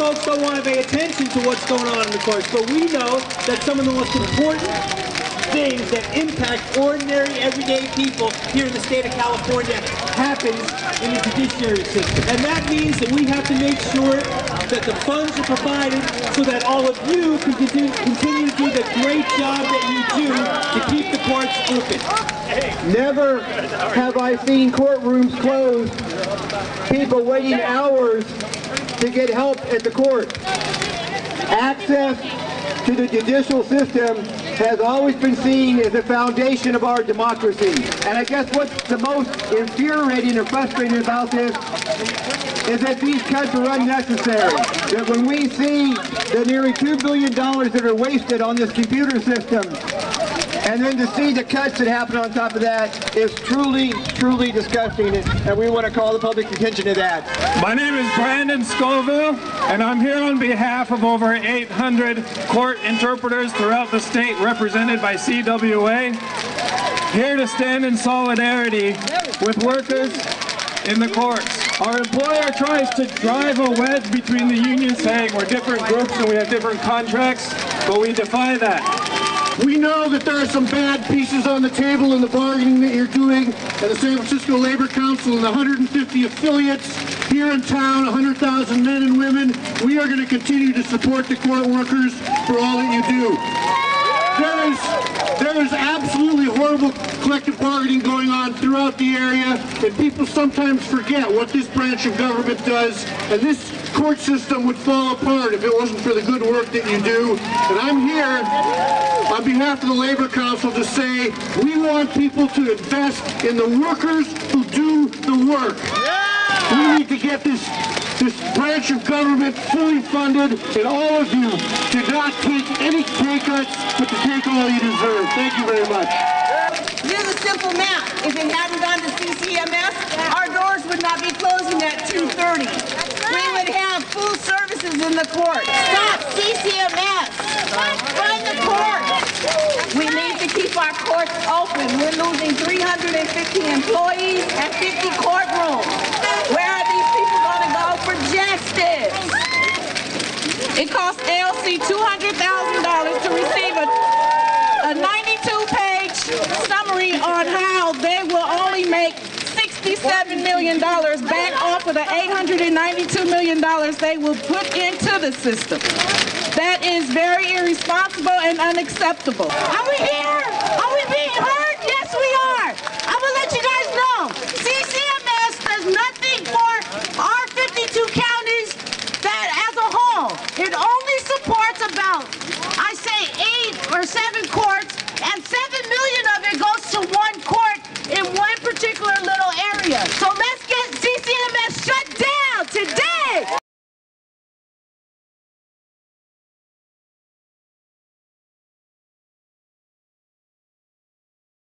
don't want to pay attention to what's going on in the courts, but we know that some of the most important things that impact ordinary, everyday people here in the state of California happens in the judiciary system. And that means that we have to make sure that the funds are provided so that all of you can continue, continue to do the great job that you do to keep the courts open. Never have I seen courtrooms closed, people waiting hours to get help at the court. Access to the judicial system has always been seen as the foundation of our democracy. And I guess what's the most infuriating or frustrating about this is that these cuts are unnecessary. That when we see the nearly $2 billion that are wasted on this computer system, and then to see the cuts that happen on top of that is truly, truly disgusting, and we want to call the public's attention to that. My name is Brandon Scoville, and I'm here on behalf of over 800 court interpreters throughout the state represented by CWA, here to stand in solidarity with workers in the courts. Our employer tries to drive a wedge between the unions saying we're different groups and we have different contracts, but we defy that. We know that there are some bad pieces on the table in the bargaining that you're doing at the San Francisco Labor Council and the 150 affiliates here in town, 100,000 men and women. We are going to continue to support the court workers for all that you do. There is, there is absolutely horrible collective bargaining going on throughout the area, and people sometimes forget what this branch of government does, and this court system would fall apart if it wasn't for the good work that you do. And I'm here on behalf of the Labor Council to say we want people to invest in the workers who do the work. We need to get this this branch of government fully funded, and all of you do not take any pay cuts, but to take all you deserve. Thank you very much. Here's a simple math. If it hadn't gone to CCMS, our doors would not be closing at 2.30. We would have full services in the court. Stop CCMS. Find the court. We need to keep our courts open. We're losing 350 employees and 50 courtrooms. Where are these people going to go for justice? It costs ALC $200,000 to receive a, a 92-page summary on how they will only make $67 million back off of the $892 million they will put into the system. That is very irresponsible and unacceptable. Are we here? Are we being heard?